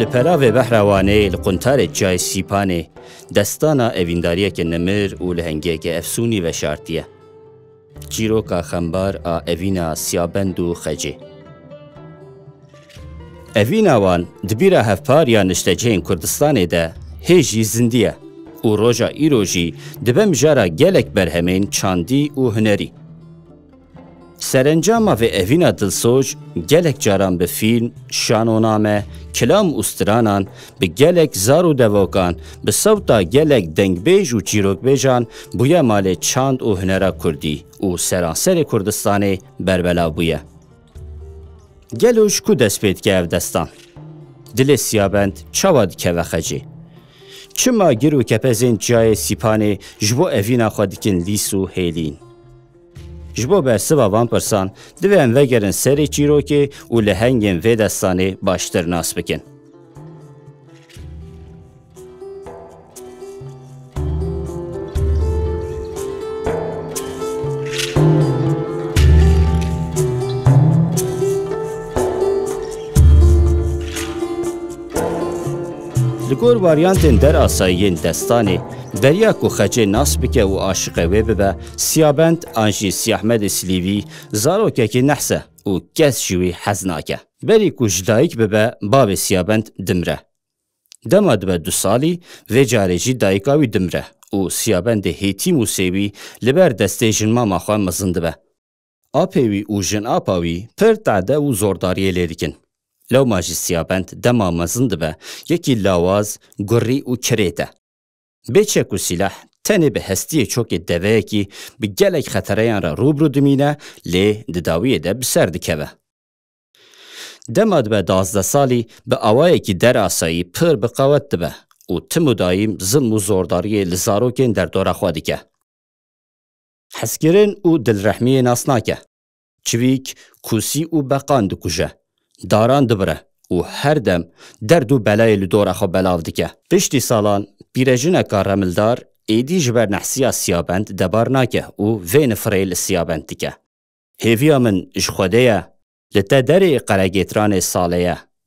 Li peravê behra Wanê li quntarê çay Sîpanê destana evîndariyeke nemir û lehengiyeke efsûnî veşartiye. Çîroka xembar a evîna Siyabend û Xecê. Evîna wan di bîra hevpar ya niştecihên Kurdistanê de hê jî zindî ye û roja îro jî dibe mijara gelek berhemên çandî û hunerî. Serencama vê evîna dilsoz gelek caran bi fîlm, şanoname, kilam û stranan Bi gelek zar û devokan, bi sewta gelek dengbêj û çîrokbêjan bûye malê çand û hunera Kurdî û seranserê Kurdistanê berbelav bûye. Gelo ji ku dest pê dike ev destan? Dilê Siyabend çawa dikeve xecê? Çima gir û kepezên çiyayê Sîpanê ji bo evîna xwe dikin lîs û hêlîn? Ji bo bersiva van pirsan divê em vegerin serê çîrokê û lehengên vê destanê baştir nas bikin. Li gor varyantên derasayiyên destanê derya ku xecê nas bike û aşiqe wê bibe Siyabend an jî Siyahmedê Silîvî zarokekî nehs e û kes ji wî hez nake. Berî ku ji dayik bibe bavê Siyabend dimire. Dema dibe du salî vê carê jî dayika wî dimire û Siyabendê hêtîm û sêwî li ber destê jinmama xwe mezin dibe. Apê wî û jinapa wî pir tade û zordariyê lê dikin. Lewma jî Siyabend dema mezin dibe yekî lawaz, gurî û kirêt e. Bê çek û sîleh tenê bi hestiyê çokê deveyekî bi gelek xetereyan re rû bi rû dimîne lê di dawiyê de bi ser dikeve. Dema dibe dazdeh salî bi awayekî derasayî pir bi qewet dibe û tim û dayîm zilm û zordariyê li zarokên derdora xwe dike. Hezkirin û dilrehmiyê nas nake. Çivîk kûsî û beqan dikuje, daran dibire û her dem derd û belayê li dora xwe belav dike. Piştî salan pîrejineka remildar êdî ji ber nehsiya Siyabend debar nake û vê nifirê li Siyabend dike. Hêviya min ji Xwedê ye. Li te derê Qeregêtiranê Salê ye.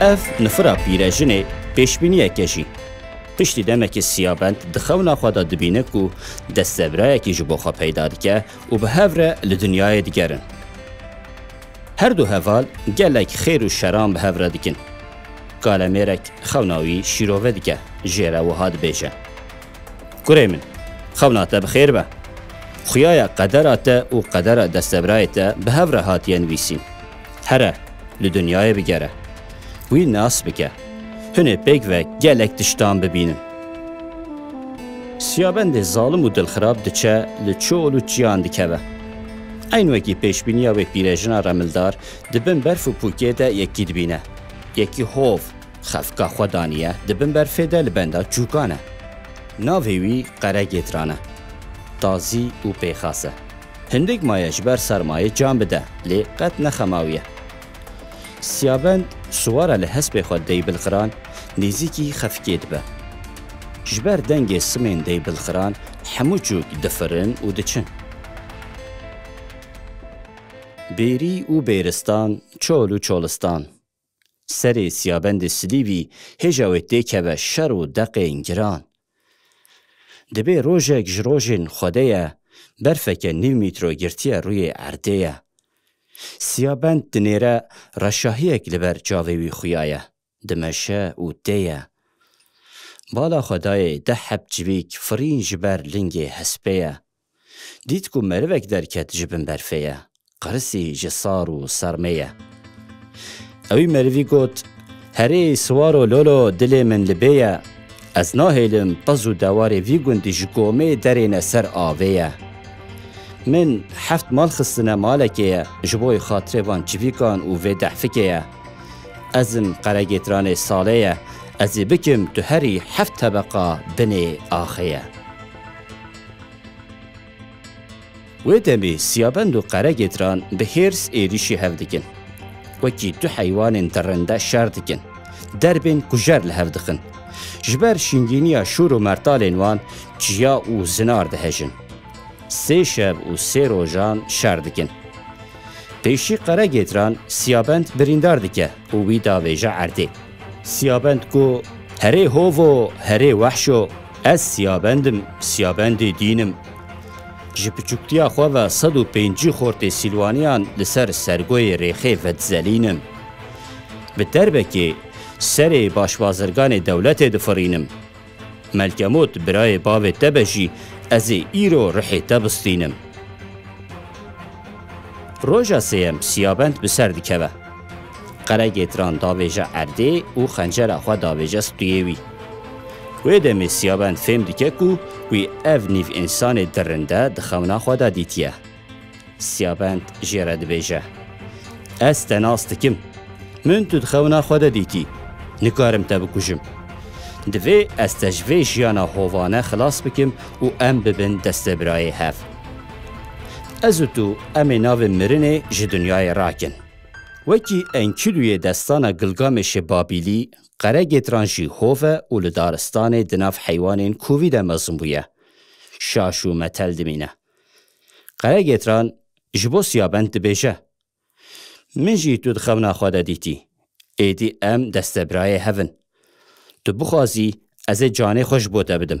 Ev nifira pîrejinê pêşbîniyeke jî. Piştî demekî Siyabend di xewna xwe de dibîne ku destsevrayekî ji bo xwe peyda dike û bi hev re li dinyayê digerin. Her du heval gelek xêr û şeran bi hev re dikin. Kalemêrek xewna wî şîrove dike, jê re wiha dibêje, Kurê min, xewna te bi xêr be. Xuyaya qedera te û qedera destsevrayê te bi hev re hatiye nivîsîn. Here, li dinyayê bigere. Wî nas bike. Hûn ê pêk ve gelek tiştan bibînin. Siyabendê zalim û dilxirab diçe li çol û çiyan dikeve. Eyn wekî pêşbîniya wê pîrejina remildar di bin berf û pûkê de yekî dibîne. Yekî hov, xefika xwe daniye di bin berfê de li benda çûkan e. Navê wî Qeregêtran e. Tazî û pêxas e. Hindik maye ji ber sermayê can bide lê qet nexemawiye. Siyabend siwara li hespê xwe Deybilxiran nêzîkî xefikê dibe. Ji ber dengê simên Deybilxiran hemû çûk difirin û diçin. Bêrî û bêristan, çol û çolistan. Serê Siyabendê Silîvî hêja wê tê keve şer û deqên giran. Dibê rojek ji rojên xwedê ye, berfeke nîv mîtro girtiye rûyê erdê ye. Siyabend dinêre reşahiyek li ber çavê wî xuya ye, dimeşe û tê ye. Bala xwe dayê deh heb civîk firîn ji ber lingê hespê ye. Dît ku merivek derket ji bin berfê ye, qerisî ji sar û sermê ye. Ewî merivî got, Herî siwaro lolo dilê min li bê ye. Ez nahêlim pez û dewarê vî gundî ji komê derêne ser avê ye. Min heft mal xistine malekê ye, ji bo yê xatirê van çivîkan û vê dehfikê ye. Ez im qeregêtiranê salê ye, ez ê bikim tu herî heft tebeqa binê axê ye. Wê demê siyabend û qeregêtiran bi hêrs êrîşî hev dikin. Wekî du heywanên dirinde şer dikin. Derbên kujer li hev dixin. Ji ber şingîniya şûr û mertalên wan çiya û zinar dihejin. Sê şev û sê rojan şer dikin. Pêşî qeregêtiran siyabend birîndar dike û wî davêje erdê. Siyabend go, Herê hov o, herê wehş o, ez Siyabend im, Siyabendê dîn im. Ji piçûktiya xwe ve sed û pêncî xortê Sîlwaniyan li ser sergoyê rêxê vedzelînim. Bi terbekê serê başbazirganê dewletê difirînim. Melkemot, birayê bavê te be jî, ez ê îro rihê te bistînim. Roja sêyem Siyabend bi ser dikeve. Qere Gêtran davêje erdê û xencera xwe davêje stûyê wî. Wê demê Siyabend fêm dike ku wî ev nîv însanê di rinde di xewna xwe de dîtiye. Siyabend jê re dibêje, Ez te nas dikim. Min tu di xewna xwe de dîtî. Nikarim te bikujim. Divê ez te ji vê jiyana hovane xilas bikim û em bibin destebirayê hev. Ez û tu em ê navê mirinê ji dinyayê rakin. Wekî Enkîlûyê destana Gilgamêşê Babîlî, Qeregêtran jî hov e û li daristanê di nav heywanên kûvî de mezin bûye. Şaş û metel dimîne. Qeregêtran ji bo Siyabend dibêje, Min jî tu di xewna xwe de dîtî. Êdî em destebirayê hev in. Tu bixwazî ez ê canê xwe ji bo te bidim.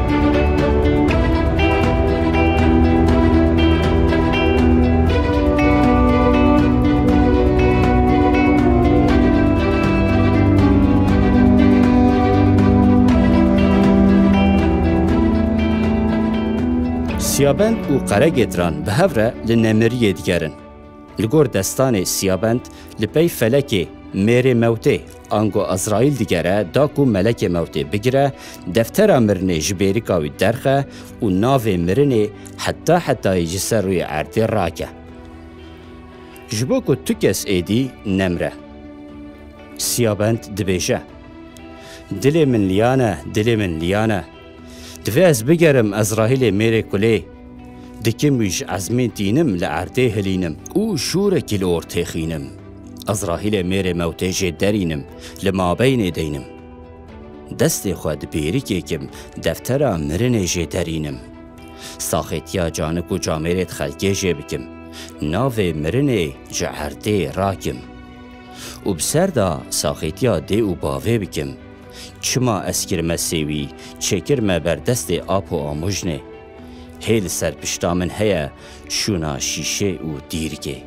Siyabend û Qeregêtran bi hev re li nemiriyê digerin. Li gor destanê Siyabend li pey felekê mêrê mewtê Ango Azraîl digere da ku melekê mewtê bigire, deftera mirinê ji bêrika wî derxe û navê mirinê heta hetayî ji ser rûyê erdê rake. Ji bo ku tu kes êdî nemre. Siyabend dibêje. Dilê min liyane, dilê min liyane. Divê ez bigerim Ezraîlê mêrê kulê dikê min ji ezmê tînim li erdê hilînim û şûrekî li ortê xînim. Ezraîlê mêrê mewtê jê derînim li mabeynê deynim. Destê xwe di pêrikê kim deftera mirinê jê derînim. Saxêtiya canik û camêrê di xelkê jê bikim. Navê mirinê ji erdê rakim. Û bi ser da saxêtiya dê û bavê bikim. Çima ez kir me sêwî, çêkir me ber destê Apo Amujnê. Hê li ser pişta min heye şûna şîşê û dîrgê.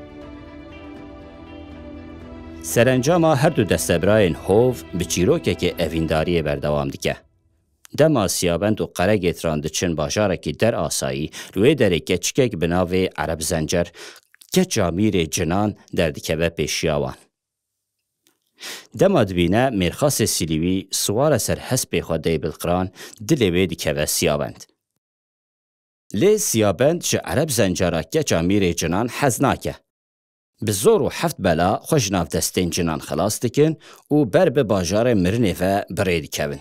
Serencama her du destebrayên hov bi çîrokekê evîndariyê berdewam dike. Dema Siyabend û Qeregêtran diçin bajarekî der asayî, li wê derê keçikek bi navê Ereb Zencer, keça mîrê cinan derdikeve pêşiya wan. Dema dibîne Mêrxasê Silîwî siwar e ser hespê xwe dey bilqran, dilê wê dikeve Siyabend. Lê Siyabend ji Ereb Zencara keça Mîrê Cinan hez nake. Bi zor û heft bela xwe ji nav destên Cinan xilas dikin û ber bi bajarê mirinê ve bi rê dikevin.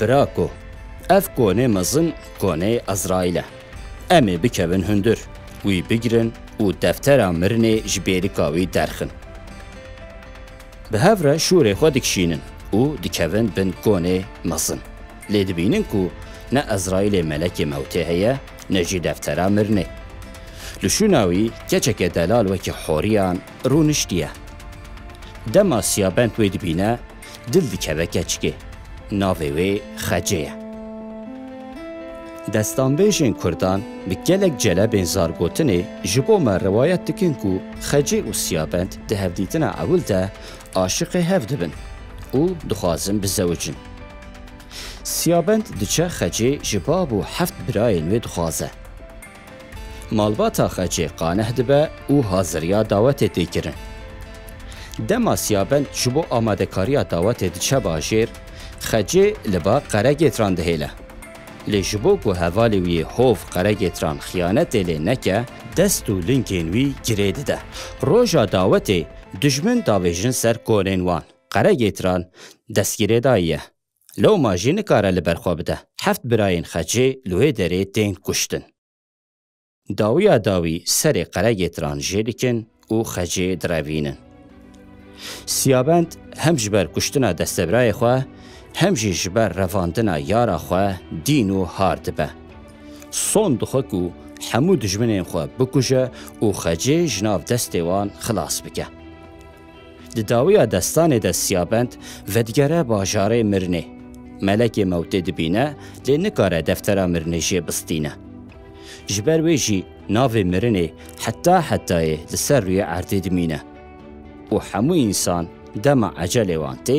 Brako, ev konê mezin konê Ezraîl e. Em ê bikevin hundir, wî bigirin û deftera mirinê ji bêrika wî derxin. Bi hev re şûrê xwe dikişînin û dikevin bin konê mezin. Lê dibînin ku ne Ezraîlê melekê mewtê heye ne jî deftera mirinê. Li şûna wî keçeke delal wekî horiyan rûniştiye. Dema Siyabend wê dibîne Dil dikeve keçikê. Navê wê Xece ye. Destanbêjên kurdan bi gelek celebên zargotinê ji bo me rewayet dikin ku Xece û Siyabend di hevdîtina ewil de aşiqê hev dibin û dixwazin bizewicin. Siyabend diçe Xecê ji bab û heft birayên wê dixwaze. Malbata xecê qaneh dibe û haziriya dawetê tê kirin. Dema Siyabend ji bo amadekariya dawetê diçe bajêr, xecê li ba Qeregêtran dihêle. Lê ji bo ku hevalê wî yê hov Qeregêtran xiyanetê lê neke, dest û linkên wî girê dide. Roja dawetê dijmin dabêjin ser konên wan. Qeregêtran destgirêdayî ye. Lewma jî nikare li ber xwe bide. Heft birayên Xecê li wê derê tên kuştin. Dawiya dawî serê qeregê tiran jê dikin û Xecê direvînin. Siyabend hem ji ber kuştina destebirayê xwe hem jî ji ber revandina yara xwe dîn û har dibe. Son dixwe ku hemû dijminên xwe bikuje û Xecê ji nav destê wan xilas bike. Di dawiya destanê de Siyabend vedigere bajarê Mirnê. Melekê Mewtê dibîne lê nikare deftera Mirnê jê bistîne. Ji ber wê jî navê Mirinê heta hetayê li ser rûyê erdê dimîne û hemû însan dema ecelê wan tê,